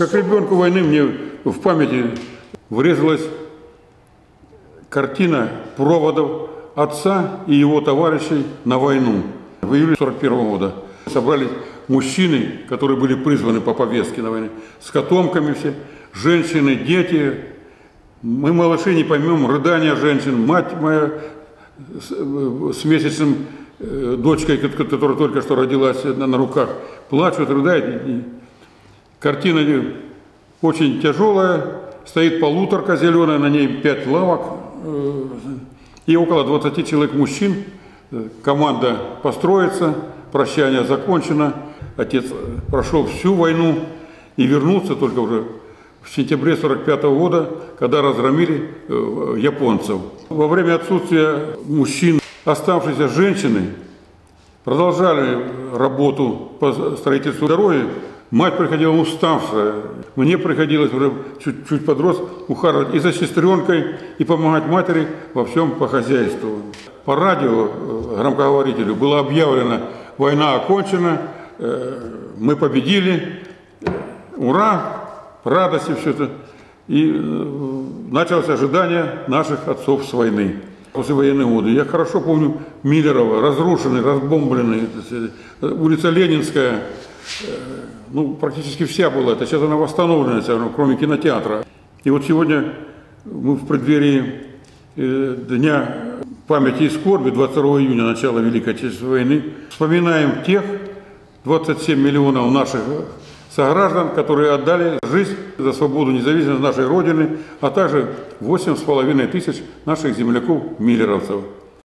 Как ребенку войны мне в памяти врезалась картина проводов отца и его товарищей на войну. В июле 41 года собрались мужчины, которые были призваны по повестке на войну, с котомками все, женщины, дети. Мы, малыши, не поймем рыдания женщин. Мать моя с, с месячным э, дочкой, которая только что родилась на руках, плачут, рыдает. Картина очень тяжелая, стоит полуторка зеленая, на ней пять лавок э, и около 20 человек мужчин. Команда построится, прощание закончено. Отец прошел всю войну и вернулся только уже в сентябре 45 года, когда разгромили э, японцев. Во время отсутствия мужчин оставшиеся женщины продолжали работу по строительству дороги Мать приходила уставшая. Мне приходилось уже чуть-чуть подрос ухаживать и за сестренкой, и помогать матери во всем по хозяйству. По радио э, громкоговорителю было объявлено, война окончена, э, мы победили, ура, радости все это. И э, началось ожидание наших отцов с войны. После военные годы. Я хорошо помню Миллерова, разрушенный, разбомбленный, улица Ленинская, ну, практически вся была. Это сейчас она восстановлена, кроме кинотеатра. И вот сегодня мы в преддверии э, Дня памяти и скорби, 22 июня, начала Великой Отечественной войны, вспоминаем тех 27 миллионов наших сограждан, которые отдали жизнь за свободу независимости нашей Родины, а также 8,5 тысяч наших земляков-миллеровцев.